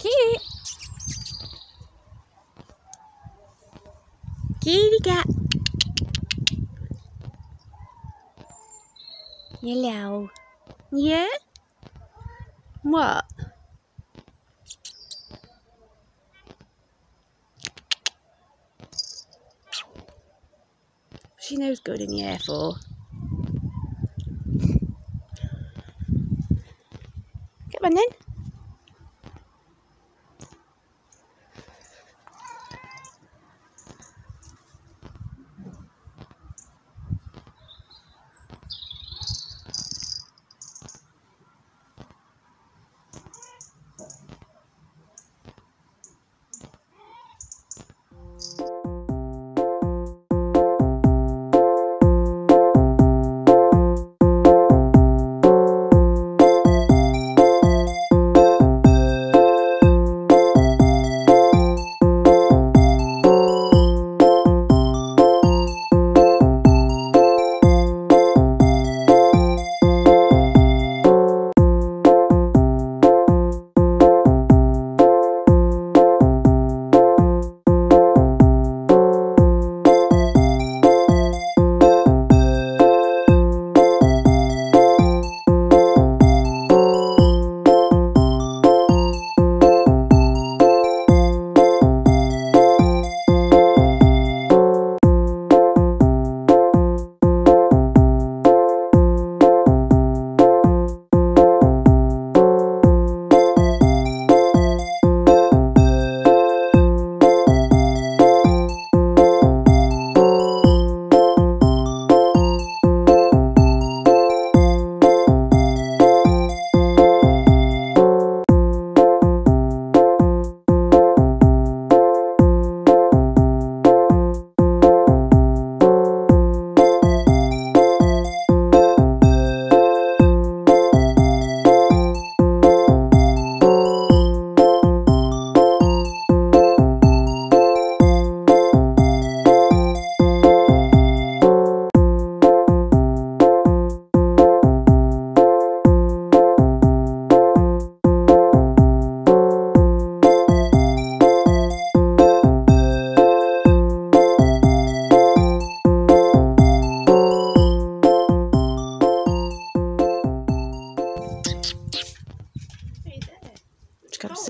Cute. Kitty cat. Hello. Yeah? What? She knows good in the air for. Come on then.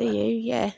See you, yeah.